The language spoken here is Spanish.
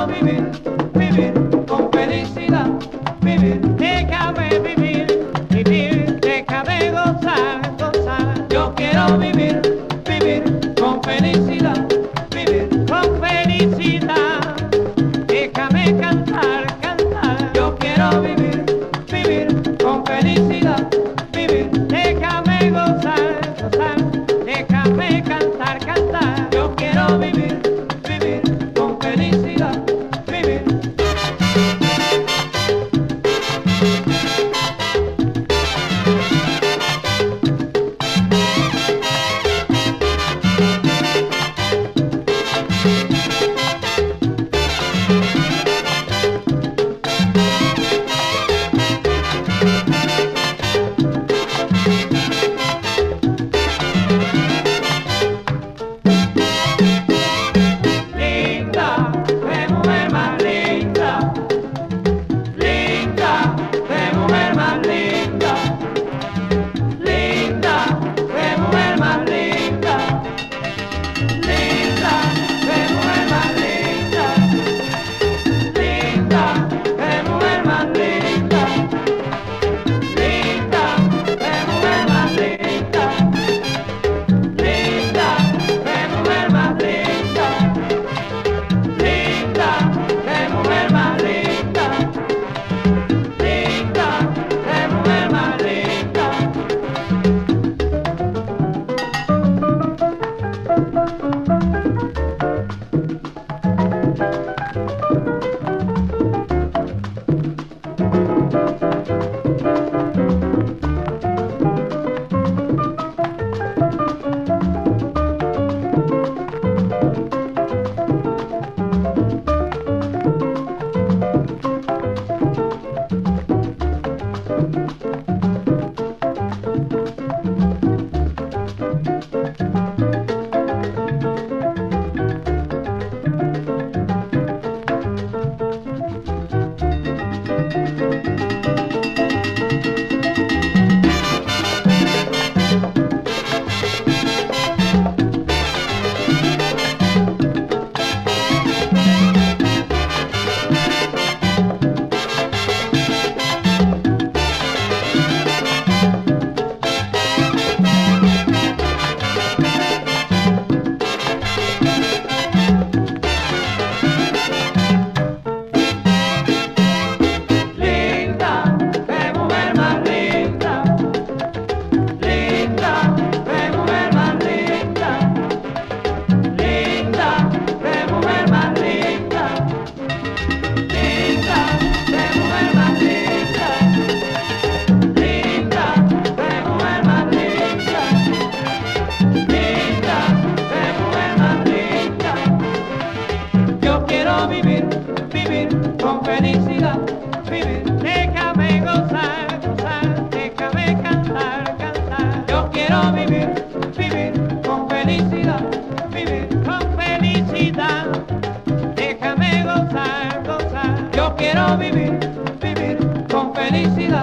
quiero vivir, vivir con felicidad, vivir, déjame vivir, vivir, déjame gozar, gozar. Yo quiero vivir. con felicidad vivir. Déjame gozar, gozar, déjame cantar, cantar. Yo quiero vivir, vivir con felicidad, vivir con felicidad. Déjame gozar, gozar. Yo quiero vivir, vivir con felicidad.